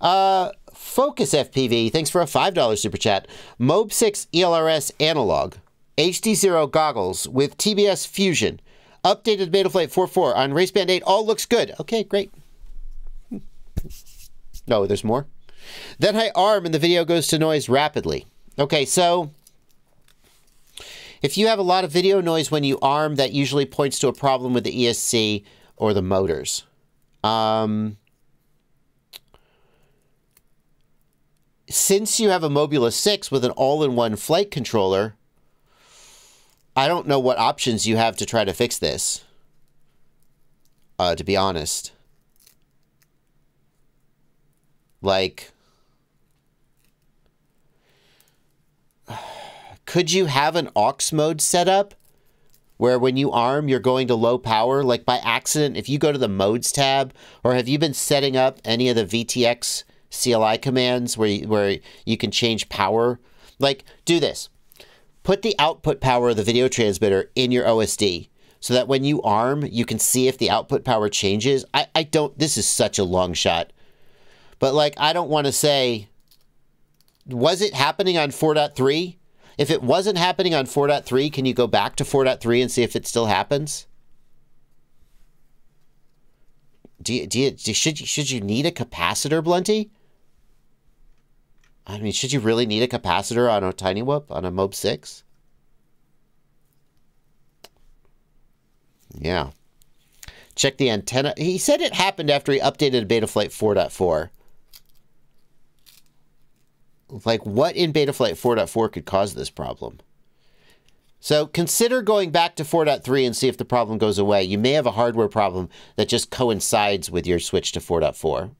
Uh, Focus FPV, thanks for a $5 super chat. Mob 6 ELRS analog, HD0 goggles with TBS Fusion, updated Betaflight 4.4 on Raceband 8. All looks good. Okay, great. No, there's more. Then I arm and the video goes to noise rapidly. Okay, so if you have a lot of video noise when you arm, that usually points to a problem with the ESC or the motors. Um, since you have a Mobula 6 with an all-in-one flight controller, I don't know what options you have to try to fix this. Uh, to be honest. Like, could you have an aux mode set up where when you arm, you're going to low power? Like by accident, if you go to the modes tab, or have you been setting up any of the VTX CLI commands where you, where you can change power? Like, do this. Put the output power of the video transmitter in your OSD so that when you arm, you can see if the output power changes. I, I don't, this is such a long shot. But like, I don't want to say, was it happening on 4.3? If it wasn't happening on 4.3, can you go back to 4.3 and see if it still happens? Do you, do you, should, you, should you need a capacitor, Blunty? I mean, should you really need a capacitor on a Tiny Whoop, on a Mob 6? Yeah. Check the antenna. He said it happened after he updated Betaflight 4.4. Like, what in Betaflight 4.4 could cause this problem? So consider going back to 4.3 and see if the problem goes away. You may have a hardware problem that just coincides with your switch to 4.4.